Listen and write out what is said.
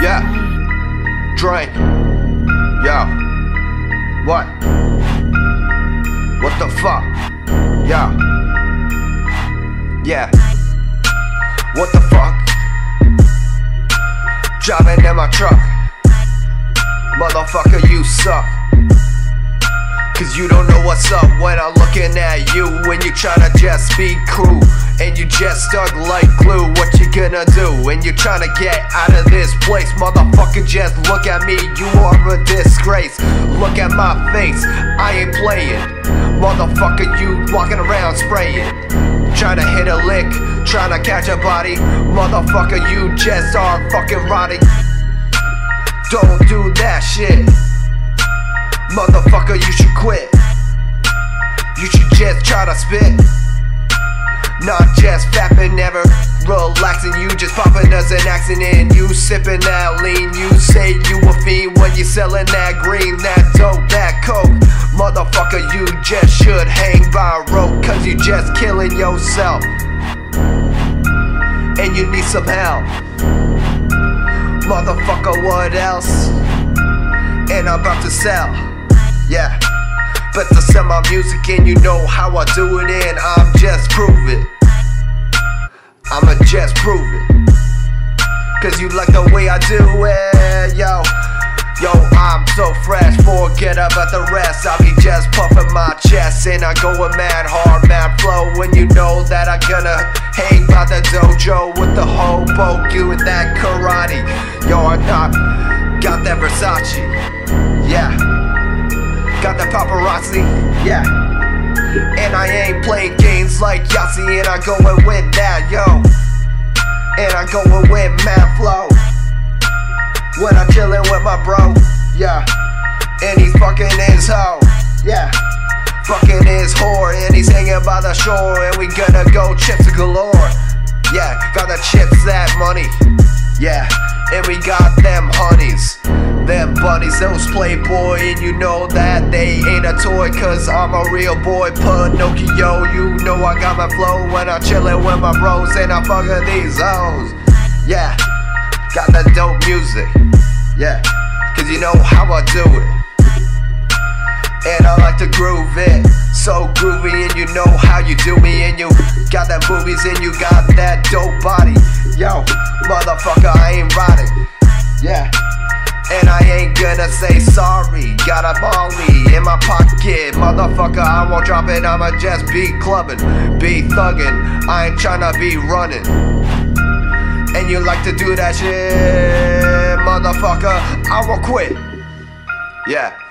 Yeah. Drink. Yo. What? What the fuck? Yo. Yeah. What the fuck? Driving in my truck. Motherfucker, you suck. Cause you don't know what's up when I'm looking at you When you try to just be cool And you just stuck like glue. What you gonna do? And you're tryna get out of this place? Motherfucker, just look at me. You are a disgrace. Look at my face. I ain't playing. Motherfucker, you walking around spraying. Tryna hit a lick. Tryna catch a body. Motherfucker, you just are fucking rotting. Don't do that shit. Motherfucker, you should quit. You should just try to spit. Not just fapping, never relaxing. You just popping as an accident. You sipping that lean. You say you a fiend when you selling that green, that dope, that coke. Motherfucker, you just should hang by a rope. Cause you just killing yourself. And you need some help. Motherfucker, what else? And I'm about to sell. Yeah. But to sell my music and you know how I do it and I'm just. I'ma just prove it. Cause you like the way I do it, yo. Yo, I'm so fresh, forget about the rest. I be just puffing my chest and I going mad hard, mad flow. When you know that I'm gonna hang by the dojo with the hobo, doing that karate. Yo, I not got that Versace, yeah. Got that paparazzi, yeah. And I ain't playing games like Yahtzee, and I going with that, yo. And I going with mad flow. When I'm chillin' with my bro, yeah. And he fucking his hoe, yeah. Fucking his whore, and he's hanging by the shore, and we gonna go chips galore. Yeah, got the chips, that money, yeah. And we got them honeys. Them bunnies, those playboy, and you know that they ain't a toy, cause I'm a real boy. Pinocchio, you know I got my flow when I'm chillin' with my bros and I'm fucking these hoes. Yeah, got that dope music. Yeah, cause you know how I do it. And I like to groove it. So groovy, and you know how you do me, and you got that boobies, and you got that dope body. Yo, motherfucker, I ain't riding. Yeah. Gonna say sorry. Got a molly in my pocket. Motherfucker, I won't drop it. I'ma just be clubbing, be thugging. I ain't tryna be running. And you like to do that shit, motherfucker. I won't quit. Yeah.